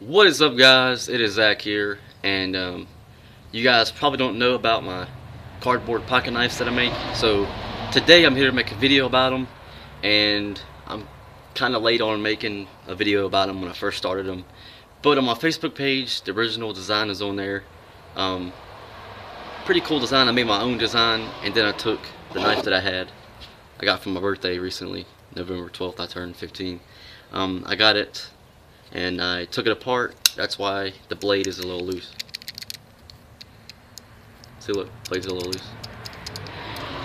What is up guys? It is Zach here and um, you guys probably don't know about my cardboard pocket knives that I make. So today I'm here to make a video about them and I'm kind of late on making a video about them when I first started them but on my Facebook page the original design is on there. Um, pretty cool design. I made my own design and then I took the knife that I had. I got for my birthday recently November 12th I turned 15 um, I got it and I took it apart. That's why the blade is a little loose. See, look, blade's a little loose.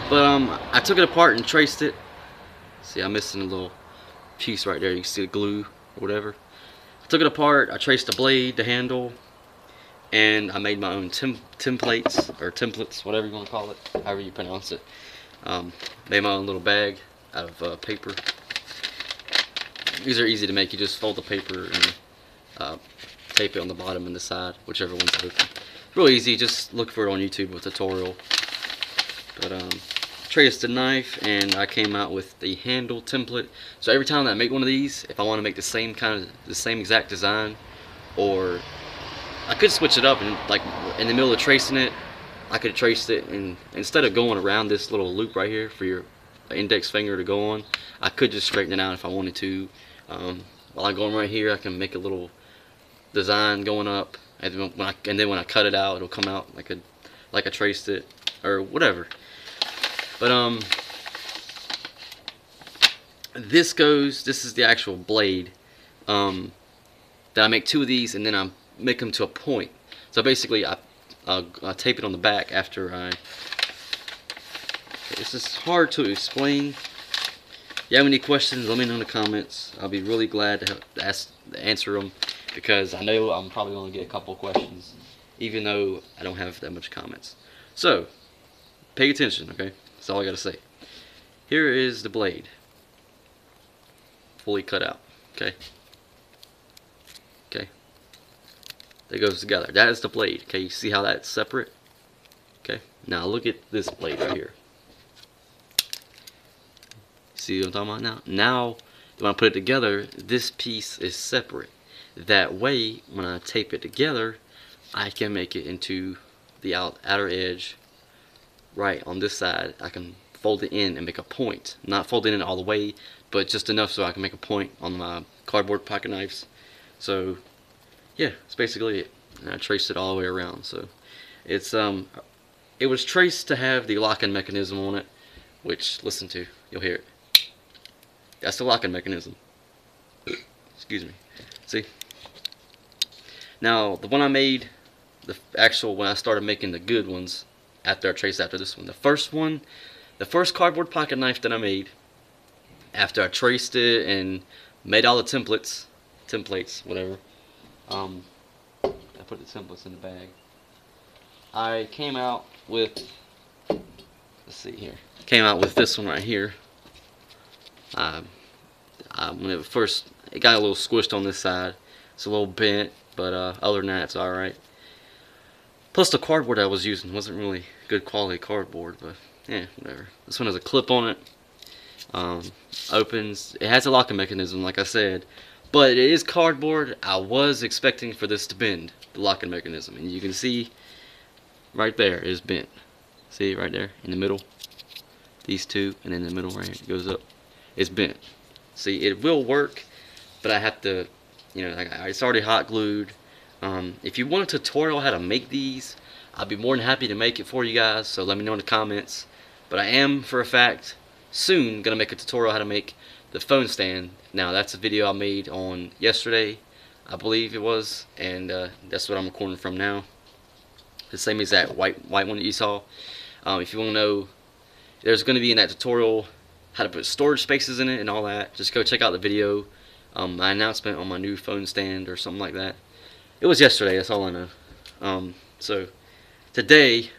But um, I took it apart and traced it. See, I'm missing a little piece right there. You can see the glue or whatever. I took it apart. I traced the blade, the handle, and I made my own tem templates or templates, whatever you want to call it, however you pronounce it. Um, made my own little bag out of uh, paper these are easy to make. You just fold the paper and uh, tape it on the bottom and the side, whichever one's open. Real easy. Just look for it on YouTube with a tutorial. But um, traced the knife and I came out with the handle template. So every time that I make one of these, if I want to make the same kind of the same exact design, or I could switch it up and like in the middle of tracing it, I could trace it and instead of going around this little loop right here for your index finger to go on, I could just straighten it out if I wanted to um, while I'm going right here, I can make a little design going up, and then when I then when I cut it out, it'll come out like a like I traced it or whatever. But um, this goes. This is the actual blade. Um, that I make two of these, and then I make them to a point. So basically, I I, I tape it on the back after I. This is hard to explain you have any questions, let me know in the comments. I'll be really glad to ask, answer them because I know I'm probably going to get a couple questions even though I don't have that much comments. So, pay attention, okay? That's all I got to say. Here is the blade. Fully cut out, okay? Okay. That goes together. That is the blade, okay? You see how that's separate? Okay. Now look at this blade right here. See what I'm talking about now? Now, when I put it together, this piece is separate. That way, when I tape it together, I can make it into the out, outer edge right on this side. I can fold it in and make a point. Not fold it in all the way, but just enough so I can make a point on my cardboard pocket knives. So, yeah, that's basically it. And I traced it all the way around. So, it's um, it was traced to have the locking mechanism on it, which listen to, you'll hear it. That's the locking mechanism. Excuse me. See? Now, the one I made, the actual, when I started making the good ones, after I traced after this one. The first one, the first cardboard pocket knife that I made, after I traced it and made all the templates, templates, whatever, um, I put the templates in the bag. I came out with, let's see here, came out with this one right here. Um, when it first, it got a little squished on this side. It's a little bent, but uh, other than that, it's alright. Plus, the cardboard I was using wasn't really good quality cardboard, but yeah, whatever. This one has a clip on it. Um, opens. It has a locking mechanism, like I said, but it is cardboard. I was expecting for this to bend, the locking mechanism, and you can see right there is bent. See right there in the middle? These two, and in the middle right here, it goes up is bent. See, it will work, but I have to, you know, it's already hot glued. Um, if you want a tutorial how to make these, I'd be more than happy to make it for you guys, so let me know in the comments. But I am, for a fact, soon going to make a tutorial how to make the phone stand. Now, that's a video I made on yesterday, I believe it was, and uh, that's what I'm recording from now. The same that white, white one that you saw. Um, if you want to know, there's going to be in that tutorial how to put storage spaces in it and all that. Just go check out the video, um, my announcement on my new phone stand or something like that. It was yesterday, that's all I know. Um, so, today,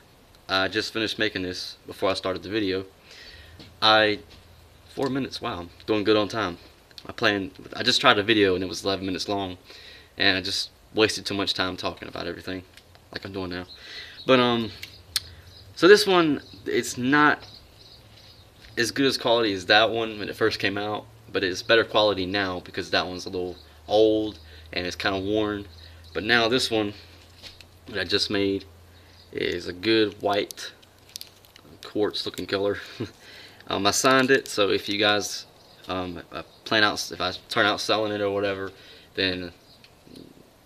I just finished making this before I started the video. I, four minutes, wow, I'm doing good on time. I planned, I just tried a video and it was 11 minutes long, and I just wasted too much time talking about everything, like I'm doing now. But, um, so this one, it's not as good as quality as that one when it first came out, but it's better quality now because that one's a little old. and it's kind of worn. But now this one that I just made is a good white quartz looking color. um, I signed it, so if you guys um, plan out, if I turn out selling it or whatever, then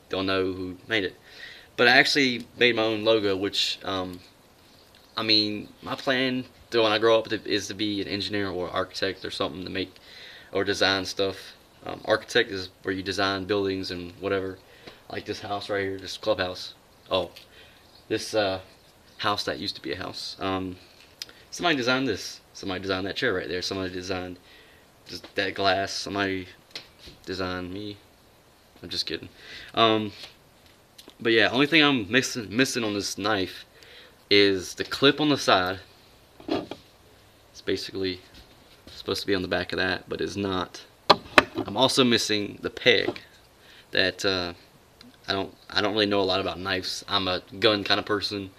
they'll know who made it. But I actually made my own logo, which, um, I mean, my plan to, when I grow up is to be an engineer or architect or something to make or design stuff. Um, architect is where you design buildings and whatever, like this house right here, this clubhouse. Oh, this uh, house that used to be a house. Um, somebody designed this. Somebody designed that chair right there. Somebody designed that glass. Somebody designed me. I'm just kidding. Um, but yeah, only thing I'm missing missing on this knife is the clip on the side. It's basically supposed to be on the back of that, but it's not. I'm also missing the peg that uh, I don't I don't really know a lot about knives. I'm a gun kind of person.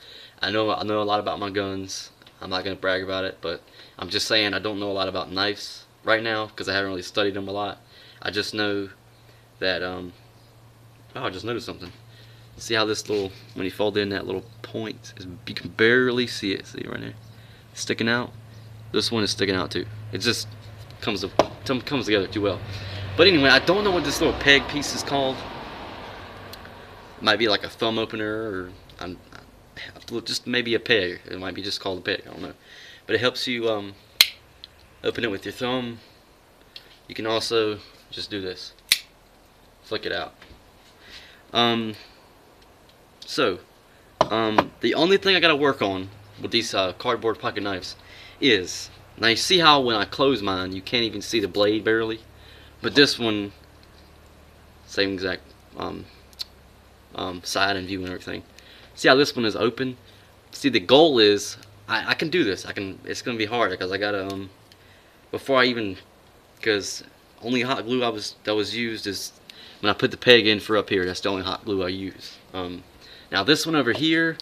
I know I know a lot about my guns. I'm not gonna brag about it, but I'm just saying I don't know a lot about knives right now because I haven't really studied them a lot. I just know that um oh I just noticed something. See how this little when you fold in that little point is you can barely see it. See right there, sticking out. This one is sticking out too. It just comes comes together too well. But anyway, I don't know what this little peg piece is called. It might be like a thumb opener or I'm, just maybe a peg. It might be just called a peg. I don't know. But it helps you um, open it with your thumb. You can also just do this. Flick it out. Um, so, um, the only thing I gotta work on with these uh, cardboard pocket knives is, now you see how when I close mine, you can't even see the blade barely? But this one, same exact um, um, side and view and everything. See how this one is open? See, the goal is, I, I can do this. I can. It's gonna be hard because I gotta um, before I even, because only hot glue I was that was used is when I put the peg in for up here. That's the only hot glue I use. Um, now this one over here,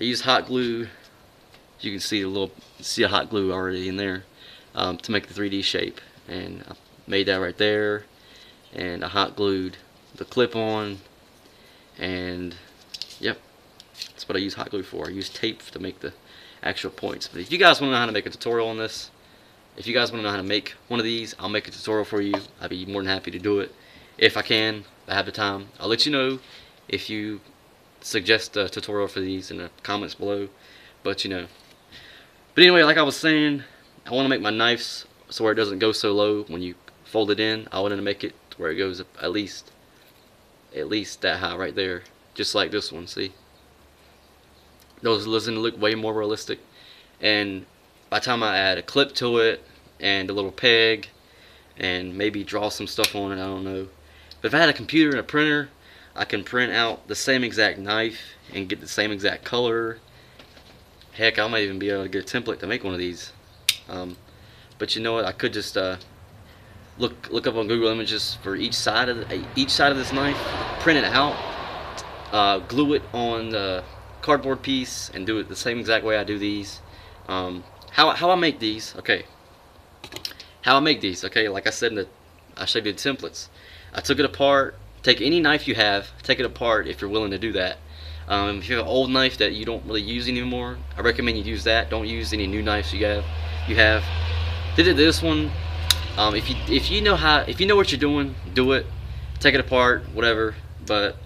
I use hot glue. You can see a little, see a hot glue already in there um, to make the 3D shape, and I made that right there, and I hot glued the clip on, and yep, that's what I use hot glue for. I use tape to make the actual points. But if you guys want to know how to make a tutorial on this, if you guys want to know how to make one of these, I'll make a tutorial for you. I'd be more than happy to do it. If I can, if I have the time. I'll let you know if you suggest a tutorial for these in the comments below. But you know. But anyway, like I was saying, I want to make my knives so where it doesn't go so low when you fold it in. I wanted to make it where it goes at least at least that high right there. Just like this one, see? Those to look way more realistic. And by the time I add a clip to it and a little peg and maybe draw some stuff on it, I don't know. But if I had a computer and a printer, I can print out the same exact knife and get the same exact color. Heck, I might even be able to get a template to make one of these. Um, but you know what? I could just uh, look look up on Google Images for each side of the, each side of this knife, print it out, uh, glue it on the cardboard piece, and do it the same exact way I do these. Um, how, how I make these, okay. How I make these, okay, like I said in the, I showed you the templates. I took it apart, take any knife you have, take it apart if you're willing to do that. Um, if you have an old knife that you don't really use anymore, I recommend you use that. Don't use any new knives you have. You have. Did it this one. Um, if you if you know how if you know what you're doing, do it. Take it apart, whatever. But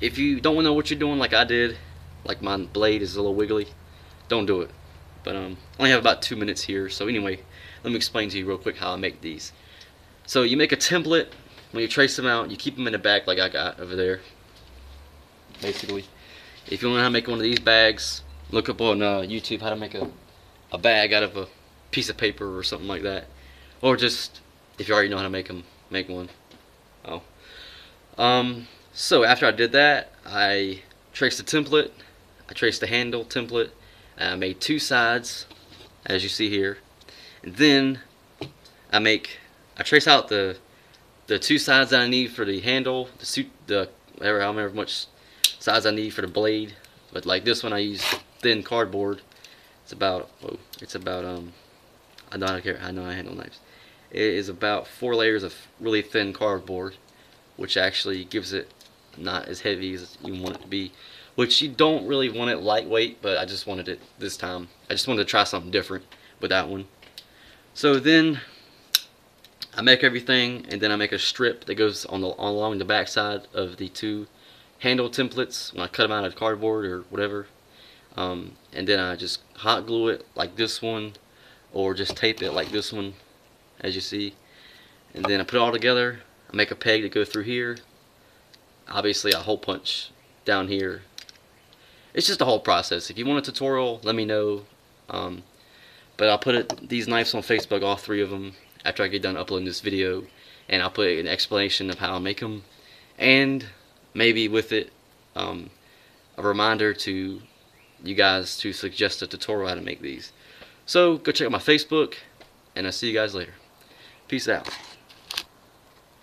if you don't know what you're doing, like I did, like my blade is a little wiggly, don't do it. But um, I only have about two minutes here. So anyway, let me explain to you real quick how I make these. So you make a template. When you trace them out, you keep them in the bag like I got over there. Basically, if you want to make one of these bags, look up on uh, YouTube how to make a, a bag out of a piece of paper or something like that. Or just, if you already know how to make them, make one. Oh. Um, so after I did that, I traced the template, I traced the handle template, I made two sides, as you see here. And then I make, I trace out the the two sides that I need for the handle, the suit, the whatever, however much size I need for the blade. But like this one, I use thin cardboard. It's about, whoa, it's about um, I I care, I know I handle knives. It is about four layers of really thin cardboard. which actually gives it not as heavy as you want it to be which you don't really want it lightweight but I just wanted it this time I just wanted to try something different with that one so then I make everything and then I make a strip that goes on the along the back side of the two handle templates when I cut them out of cardboard or whatever. Um, and then I just hot glue it like this one or just tape it like this one as you see. And then I put it all together. I make a peg to go through here. Obviously a hole punch down here. It's just a whole process. If you want a tutorial let me know. Um, but I'll put it, these knives on Facebook all three of them after I get done uploading this video. And I'll put an explanation of how I make them and maybe with it um, a reminder to you guys to suggest a tutorial how to make these. So go check out my Facebook and I'll see you guys later. Peace out